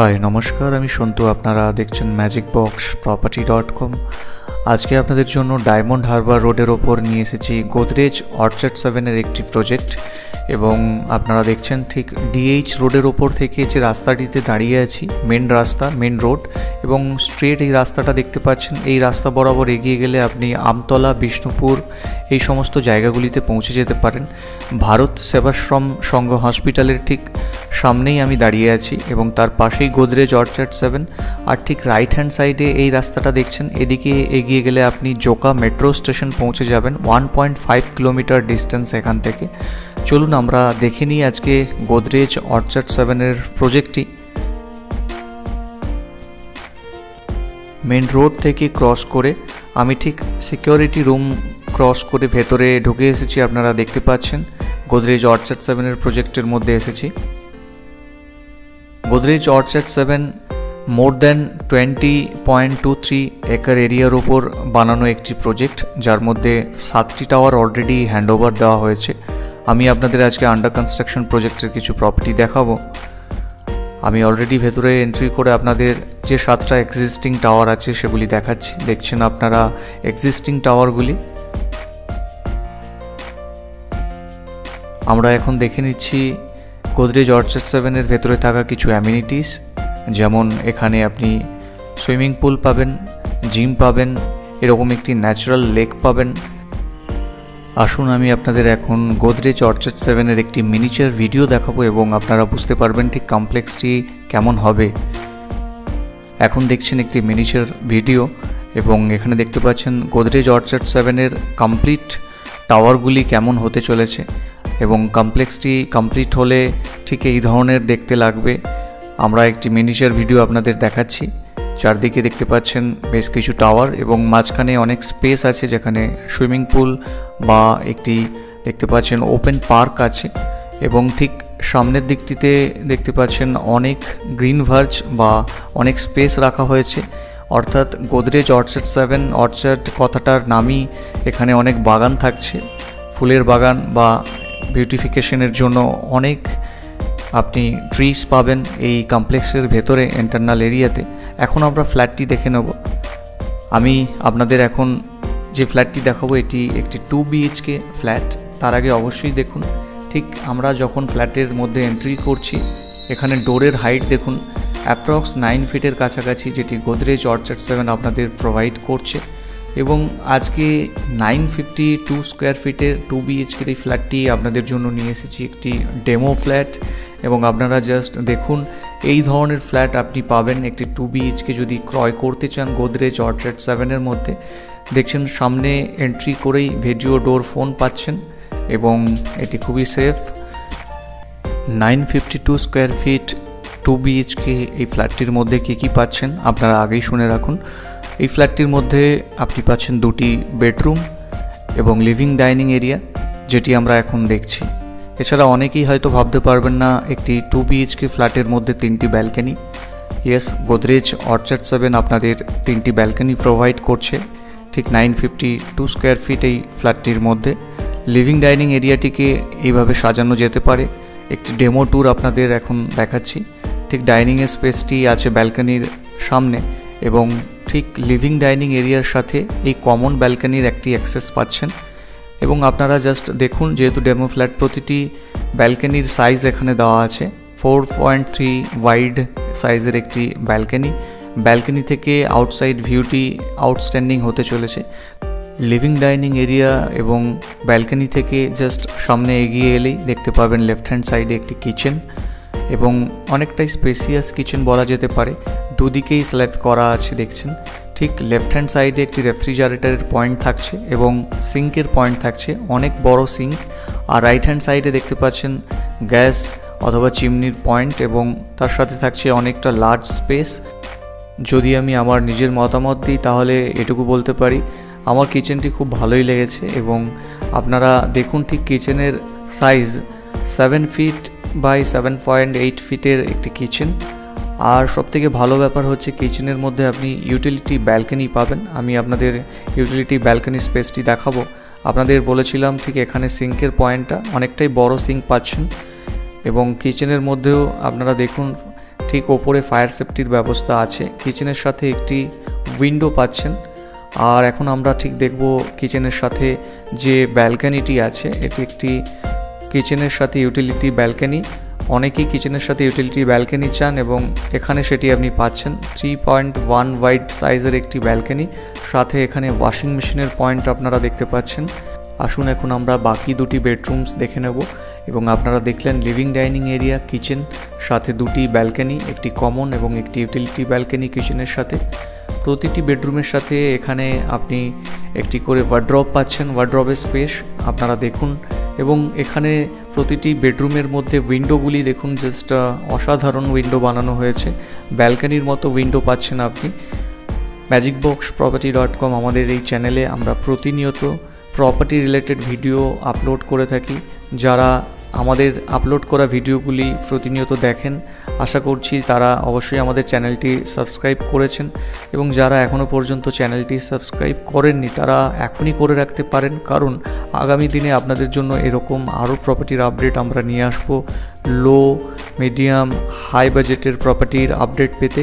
High, নমস্কার, আমি সন্তু, আপনারা দেখছেন magic box property dot com আজকে আপনাদের জন্য ডায়মন্ড হারবার রোডের ওপর নিয়ে এসেছি গোদরেজ অর্চার্ড সেভেনের একটি প্রজেক্ট এবং আপনারা দেখছেন ঠিক ডিএইচ রোডের ওপর থেকে যে রাস্তাটিতে দাঁড়িয়ে আছি মেন রাস্তা মেন রোড এবং স্ট্রেট এই রাস্তাটা দেখতে পাচ্ছেন। এই রাস্তা বরাবর এগিয়ে গেলে আপনি আমতলা, বিষ্ণুপুর এই সমস্ত জায়গাগুলিতে পৌঁছে যেতে পারেন। ভারত সেবাশ্রম সংঘ হসপিটালের ঠিক সামনেই আমি দাঁড়িয়ে আছি এবং তার পাশেই গোদরেজ অর্চার্ড সেভেন আর ঠিক রাইট হ্যান্ড সাইডে এই রাস্তাটা দেখছেন। এদিকে এগিয়ে গেলে আপনি জোকা মেট্রো স্টেশন পৌঁছে যাবেন one point five kilometre distance এখান থেকে। চলুন আমরা দেখে নিই আজকে গোদরেজ অর্চার্ড সেভেনের প্রজেক্টটি মেন রোড থেকে ক্রস করে আমি ঠিক সিকিউরিটি রুম ক্রস করে ভেতরে ঢুকে এসেছি, আপনারা দেখতে পাচ্ছেন। গোদরেজ অর্চার্ড সেভেনের প্রজেক্টের মধ্যে এসেছি। Godrej orchard seven more than twenty point two three acre এরিয়ার ওপর বানানো একটি প্রজেক্ট যার মধ্যে সাতটি টাওয়ার অলরেডি হ্যান্ডওভার দেওয়া হয়েছে। আমি আপনাদের আজকে আন্ডার কনস্ট্রাকশন প্রজেক্টের কিছু প্রপার্টি দেখাবো। আমি অলরেডি ভেতরে এন্ট্রি করে আপনাদের যে সাতটা এক্সিস্টিং টাওয়ার আছে সেগুলি দেখাচ্ছি। দেখছেন আপনারা এক্সিস্টিং টাওয়ারগুলি আমরা এখন দেখে নিচ্ছি গোদরেজ অর্চার্ড সেভেনের ভেতরে থাকা কিছু অ্যামিনিটিস যেমন এখানে আপনি সুইমিং পুল পাবেন জিম পাবেন, এরকম একটি ন্যাচারাল লেক পাবেন। আসুন আমি আপনাদের এখন গোদরেজ অর্চার্ড সেভেনের একটি মিনিচার ভিডিও দেখাবো এবং আপনারা বুঝতে পারবেন ঠিক কমপ্লেক্সটি কেমন হবে। এখন দেখছেন একটি মিনিচার ভিডিও এবং এখানে দেখতে পাচ্ছেন গোদরেজ অর্চার্ড সেভেনের কমপ্লিট টাওয়ারগুলি কেমন হতে চলেছে। এবং কমপ্লেক্সটি কমপ্লিট হলে ঠিক এই ধরনের দেখতে লাগবে। আমরা একটি মিনিচার ভিডিও আপনাদের দেখাচ্ছি। চারদিকে দেখতে পাচ্ছেন বেশ কিছু টাওয়ার এবং মাঝখানে অনেক স্পেস আছে যেখানে সুইমিং পুল বা একটি দেখতে পাচ্ছেন ওপেন পার্ক আছে এবং ঠিক সামনের দিকটিতে দেখতে পাচ্ছেন অনেক গ্রিন ভার্জ বা অনেক স্পেস রাখা হয়েছে। অর্থাৎ গোদরেজ অর্চার্ড সেভেন অর্চার্ড কথাটার নামই এখানে অনেক বাগান থাকছে। ফুলের বাগান বা বিউটিফিকেশনের জন্য অনেক আপনি ট্রিস পাবেন এই কমপ্লেক্সের ভেতরে ইন্টারনাল এরিয়াতে এখন আমরা ফ্ল্যাটটি দেখে নেব। আমি আপনাদের এখন যে ফ্ল্যাটটি দেখাবো, এটি একটি টু বিএইচকে ফ্ল্যাট তার আগে অবশ্যই দেখুন, ঠিক আমরা যখন ফ্ল্যাটের মধ্যে এন্ট্রি করছি, এখানে ডোরের হাইট দেখুন অ্যাপ্রক্স নাইন ফিটের কাছাকাছি যেটি গোদরেজ অর্চার্ড সেভেন আপনাদের প্রোভাইড করছে। এবং আজকে নাইন ফিফটি টু স্কোয়ার ফিটের টু বিএইচকের এই ফ্ল্যাটটি আপনাদের জন্য নিয়ে এসেছি একটি ডেমো ফ্ল্যাট এবং আপনারা জাস্ট দেখুন, এই ধরনের ফ্ল্যাট আপনি পাবেন একটি টু বিএইচকে যদি ক্রয় করতে চান গোদরেজ অর্চার্ড সেভেনের মধ্যে। দেখছেন, সামনে এন্ট্রি করেই ভিডিও ডোর ফোন পাচ্ছেন এবং এটি খুবই safe nine fifty two square feet two BHK এই ফ্ল্যাটটির মধ্যে কী কী পাচ্ছেন আপনারা আগেই শুনে রাখুন। এই ফ্ল্যাটটির মধ্যে আপনি পাচ্ছেন দুটি বেডরুম এবং লিভিং ডাইনিং এরিয়া, যেটি আমরা এখন দেখছি। এছাড়া অনেকেই হয়তো ভাবতে পারবেন না, একটি টু বিএইচকে ফ্ল্যাটের মধ্যে তিনটি balcony. Yes, Godrej, orchard seven আপনাদের তিনটি ব্যালকানি প্রোভাইড করছে। ঠিক nine fifty two square feet এই ফ্ল্যাটটির মধ্যে। লিভিং ডাইনিং এরিয়াটিকে এইভাবে সাজানো যেতে পারে। একটি ডেমো ট্যুর আপনাদের এখন দেখাচ্ছি। ঠিক ডাইনিংয়ের স্পেসটি আছে ব্যালকানির সামনে এবং ঠিক লিভিং ডাইনিং এরিয়ার সাথে এই কমন ব্যালকানির একটি অ্যাক্সেস পাচ্ছেন। এবং আপনারা জাস্ট দেখুন, যেহেতু ডেমো ফ্ল্যাট প্রতিটি ব্যালকানির সাইজ এখানে দেওয়া আছে ফোর পয়েন্ট থ্রি ওয়াইড সাইজের একটি ব্যালকানি ব্যালকানি থেকে আউটসাইড ভিউটি আউটস্ট্যান্ডিং হতে চলেছে। লিভিং ডাইনিং এরিয়া এবং ব্যালকানি থেকে জাস্ট সামনে এগিয়ে এলেই দেখতে পাবেন লেফট হ্যান্ড সাইডে একটি কিচেন এবং অনেকটাই স্পেসিয়াস কিচেন বলা যেতে পারে। দুদিকেই স্ল্যাব করা আছে, দেখছেন? ঠিক লেফট হ্যান্ড সাইডে একটি রেফ্রিজারেটরের পয়েন্ট থাকছে এবং সিঙ্কের পয়েন্ট থাকছে। অনেক বড় সিঙ্ক আর রাইট হ্যান্ড সাইডে দেখতে পাচ্ছেন গ্যাস অথবা চিমনির পয়েন্ট এবং তার সাথে থাকছে অনেকটা লার্জ স্পেস যদি আমি আমার নিজের মতামত দিই, তাহলে এটুকু বলতে পারি, আমার কিচেনটি খুব ভালোই লেগেছে এবং আপনারা দেখুন ঠিক কিচেনের size seven feet by seven point eight ফিটের একটি কিচেন আর সবথেকে ভালো ব্যাপার হচ্ছে কিচেনের মধ্যে আপনি ইউটিলিটি ব্যালকনি পাবেন। আমি আপনাদের ইউটিলিটি ব্যালকনি স্পেসটি দেখাবো। আপনাদের বলেছিলাম ঠিক এখানে সিঙ্কের পয়েন্টটা অনেকটাই বড় সিঙ্ক পাচ্ছেন। এবং কিচেনের মধ্যেও আপনারা দেখুন ঠিক ওপরে ফায়ার সেফটির ব্যবস্থা আছে। কিচেনের সাথে একটি উইন্ডো পাচ্ছেন। আর এখন আমরা ঠিক দেখব কিচেনের সাথে যে ব্যালকানিটি আছে, এটি একটি কিচেনের সাথে ইউটিলিটি ব্যালকানি অনেকেই কিচেনের সাথে ইউটিলিটি ব্যালকানি চান এবং এখানে সেটি আপনি পাচ্ছেন। থ্রি পয়েন্ট ওয়ান ওয়াইড সাইজের একটি ব্যালকানি সাথে এখানে ওয়াশিং মেশিনের পয়েন্ট আপনারা দেখতে পাচ্ছেন। আসুন এখন আমরা বাকি দুটি বেডরুমস দেখে নেব এবং আপনারা দেখলেন লিভিং ডাইনিং এরিয়া কিচেন সাথে দুটি ব্যালকানি একটি কমন এবং একটি ইউটিলিটি ব্যালকানি কিচেনের সাথে। প্রতিটি বেডরুমের সাথে এখানে আপনি একটি করে ওয়ার্ড্রপ পাচ্ছেন। ওয়ার্ড্রপের স্পেস আপনারা দেখুন এবং এখানে প্রতিটি বেডরুমের মধ্যে উইন্ডোগুলি দেখুন জাস্ট অসাধারণ উইন্ডো বানানো হয়েছে। ব্যালকানির মতো উইন্ডো পাচ্ছেন আপনি। Magic box property dot com আমাদের এই চ্যানেলে আমরা প্রতিনিয়ত প্রপার্টি রিলেটেড ভিডিও আপলোড করে থাকি। যারা আমাদের আপলোড করা ভিডিওগুলি প্রতিনিয়ত দেখেন। আশা করছি তারা অবশ্যই আমাদের চ্যানেলটি সাবস্ক্রাইব করেছেন এবং যারা এখনও পর্যন্ত চ্যানেলটি সাবস্ক্রাইব করেননি, তারা এখনই করে রাখতে পারেন। কারণ আগামী দিনে আপনাদের জন্য এরকম আরও প্রপার্টির আপডেট আমরা নিয়ে আসব। লো মিডিয়াম হাই বাজেটের প্রপার্টির আপডেট পেতে।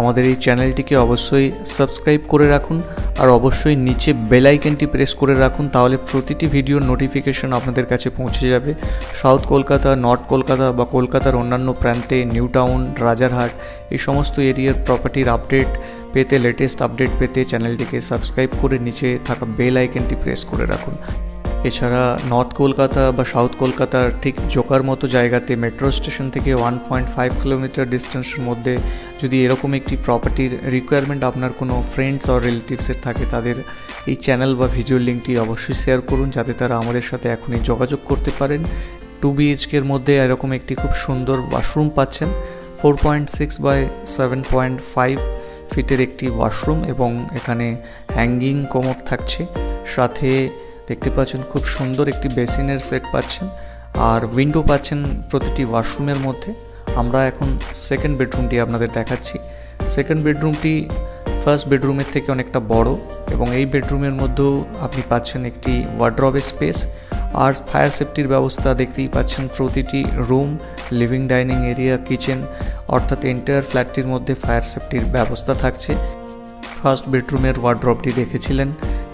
আমাদের এই চ্যানেলটিকে অবশ্যই সাবস্ক্রাইব করে রাখুন আর অবশ্যই নিচে বেল আইকনটি প্রেস করে রাখুন তাহলে প্রতিটি ভিডিওর নোটিফিকেশন আপনাদের কাছে পৌঁছে যাবে। সাউথ কলকাতা, নর্থ কলকাতা বা কলকাতার অন্যান্য প্রান্তে, নিউ টাউন, রাজারহাট, এই সমস্ত এরিয়ার প্রপার্টির আপডেট পেতে লেটেস্ট আপডেট পেতে চ্যানেলটিকে সাবস্ক্রাইব করে নিচে থাকা বেল আইকনটি প্রেস করে রাখুন। এছাড়া নর্থ কলকাতা বা সাউথ কলকাতার ঠিক জোকার মতো জায়গাতে মেট্রো স্টেশন থেকে ওয়ান পয়েন্ট ফাইভ কিলোমিটার ডিস্টেন্সের মধ্যে যদি এরকম একটি প্রপার্টির রিকোয়ারমেন্ট আপনার কোনো ফ্রেন্ডস আর রিলেটিভসের থাকে, তাদের এই চ্যানেল বা ভিডিও লিঙ্কটি অবশ্যই শেয়ার করুন যাতে তারা আমাদের সাথে এখনই যোগাযোগ করতে পারেন। টু বিএইচকের মধ্যে এরকম একটি খুব সুন্দর ওয়াশরুম পাচ্ছেন। Four point six by seven point five ফিটের একটি ওয়াশরুম এবং এখানে হ্যাঙ্গিং কোমর থাকছে। সাথে দেখতে পাচ্ছেন খুব সুন্দর একটি বেসিনের সেট পাচ্ছেন আর উইন্ডো পাচ্ছেন প্রতিটি ওয়াশরুমের মধ্যে। আমরা এখন সেকেন্ড বেডরুমটি আপনাদের দেখাচ্ছি। সেকেন্ড বেডরুমটি ফার্স্ট বেডরুমের থেকে অনেকটা বড় এবং এই বেডরুমের মধ্যেও আপনি পাচ্ছেন একটি ওয়ার্ড্রব স্পেস আর ফায়ার সেফটির ব্যবস্থা দেখতেই পাচ্ছেন প্রতিটি room living dining area kitchen অর্থাৎ এন্টায়ার ফ্ল্যাটটির মধ্যে ফায়ার সেফটির ব্যবস্থা থাকছে। ফার্স্ট বেডরুমের ওয়ার্ড্রপটি দেখেছিলেন।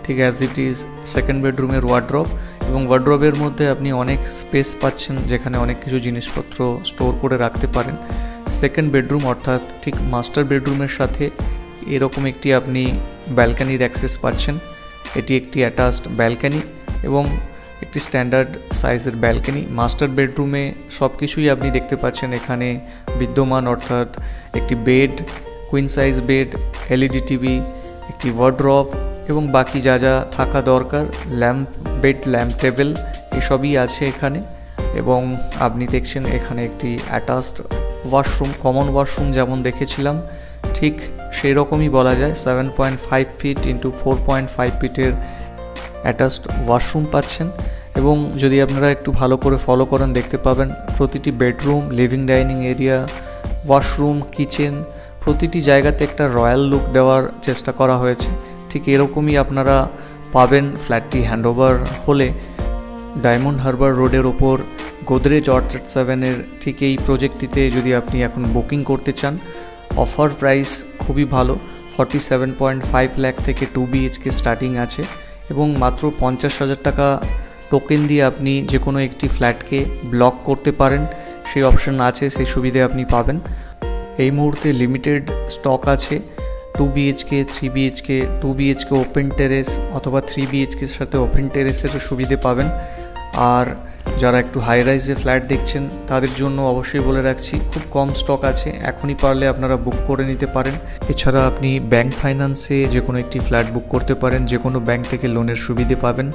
ঠিক অ্যাজ ইট ইজ সেকেন্ড বেডরুমের ওয়ার্ড্রপ এবং ওয়ার্ড্রপের মধ্যে আপনি অনেক স্পেস পাচ্ছেন যেখানে অনেক কিছু জিনিসপত্র স্টোর করে রাখতে পারেন। সেকেন্ড বেডরুম অর্থাৎ ঠিক মাস্টার বেডরুমের সাথে এরকম একটি আপনি ব্যালকানির অ্যাক্সেস পাচ্ছেন। এটি একটি অ্যাটাচড ব্যালকানি এবং একটি স্ট্যান্ডার্ড সাইজের ব্যালকানি মাস্টার বেডরুমে সব কিছুই আপনি দেখতে পাচ্ছেন। এখানে বিদ্যমান অর্থাৎ একটি bed queen size bed LED TV একটি ওয়ার্ড্রপ এবং বাকি যা যা থাকা দরকার, ল্যাম্প, বেড, ল্যাম্প টেবিল, এসবই আছে এখানে। এবং আপনি দেখছেন এখানে একটি অ্যাটাচড ওয়াশরুম, কমন ওয়াশরুম যেমন দেখেছিলাম, ঠিক সেই রকমই বলা যায়। Seven point five feet into four point five ফিটের অ্যাটাচড ওয়াশরুম পাচ্ছেন। এবং যদি আপনারা একটু ভালো করে ফলো করেন, দেখতে পাবেন প্রতিটি bedroom, living, dining area, washroom, kitchen, প্রতিটি জায়গাতে একটা রয়্যাল লুক দেওয়ার চেষ্টা করা হয়েছে। ঠিক এরকমই আপনারা পাবেন ফ্ল্যাটটি হ্যান্ডওভার হলে। ডায়মন্ড হারবার রোডের ওপর গোদরেজ অর্চার্ড সেভেনের ঠিক এই প্রজেক্টটিতে যদি আপনি এখন বুকিং করতে চান, অফার প্রাইস খুবই ভালো, forty seven point five lakh থেকে টু বিএইচকে স্টার্টিং আছে এবং মাত্র পঞ্চাশ হাজার টাকা টোকেন দিয়ে আপনি যে কোনো একটি ফ্ল্যাটকে ব্লক করতে পারেন, সেই অপশন আছে, সেই সুবিধে আপনি পাবেন। এই মুহূর্তে লিমিটেড স্টক আছে two BHK three BHK two BHK open terrace অথবা থ্রি বিএইচকের সাথে ওপেন টেরেসের সুবিধে পাবেন। আর যারা একটু হাই রাইজে ফ্ল্যাট দেখছেন, তাদের জন্য অবশ্যই বলে রাখছি, খুব কম স্টক আছে, এখনই পারলে আপনারা বুক করে নিতে পারেন। এছাড়া আপনি ব্যাংক ফাইন্যান্সে যে কোনো একটি ফ্ল্যাট বুক করতে পারেন যে কোনো ব্যাংক থেকে লোনের সুবিধে পাবেন।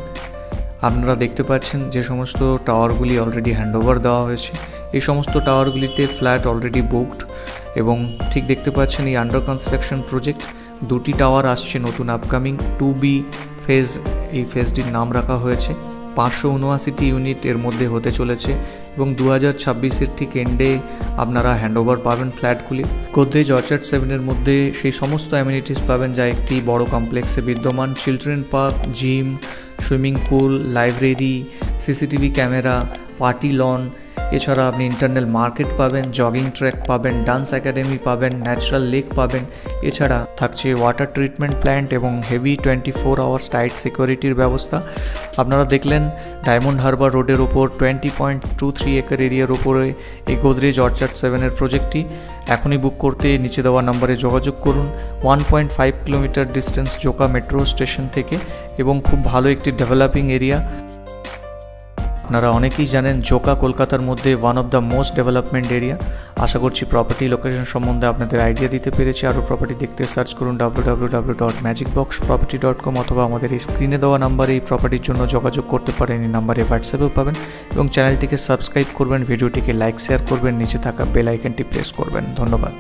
আপনারা দেখতে পাচ্ছেন যে সমস্ত টাওয়ারগুলি অলরেডি হ্যান্ডওভার দেওয়া হয়েছে। এই সমস্ত টাওয়ারগুলিতে ফ্ল্যাট অলরেডি বুকড এবং ঠিক দেখতে পাচ্ছেন এই আন্ডার কনস্ট্রাকশন প্রজেক্ট দুটি টাওয়ার আসছে নতুন আপকামিং টু বি ফেজ এই ফেজটির নাম রাখা হয়েছে। পাঁচশো উনআশিটি ইউনিট এর মধ্যে হতে চলেছে এবং দু হাজার ছাব্বিশের ঠিক এন্ডে আপনারা হ্যান্ডওভার পাবেন ফ্ল্যাটগুলি গোদরেজ অর্চার্ড সেভেনের মধ্যে সেই সমস্ত অ্যামিনিটিস পাবেন যা একটি বড় কমপ্লেক্সে বিদ্যমান। Children park gym swimming pool library CCTV camera party lawn এছাড়া আপনি ইন্টারনাল মার্কেট পাবেন জগিং ট্র্যাক পাবেন ডান্স একাডেমি পাবেন ন্যাচারাল লেক পাবেন। এছাড়া থাকছে ওয়াটার ট্রিটমেন্ট প্ল্যান্ট এবং heavy twenty four hours tight সিকিউরিটির ব্যবস্থা। আপনারা দেখলেন ডায়মন্ড হারবার রোডের ওপর twenty point two three acre এরিয়ার ওপরে এই গোদরেজ অর্চার্ড সেভেনের প্রজেক্টটি এখনই বুক করতে নিচে দেওয়া নম্বরে যোগাযোগ করুন। One point five kilometre distance Joka metro station থেকে এবং খুব ভালো একটি ডেভেলপিং এরিয়া আপনারা অনেকেই জানেন জোকা কলকাতার মধ্যে one of the most development area আশা করছি প্রপার্টি লোকেশন সম্বন্ধে আপনাদের আইডিয়া দিতে পেরেছি। আরও প্রপার্টি দেখতে সার্চ করুন W W W dot magic box property dot com অথবা আমাদের এই স্ক্রিনে দেওয়া নাম্বারে এই প্রপার্টির জন্য যোগাযোগ করতে পারেন। এই নাম্বারে হোয়াটসঅ্যাপেও পাবেন এবং চ্যানেলটিকে সাবস্ক্রাইব করবেন ভিডিওটিকে লাইক শেয়ার করবেন, নিচে থাকা বেল আইকনটি প্রেস করবেন। ধন্যবাদ।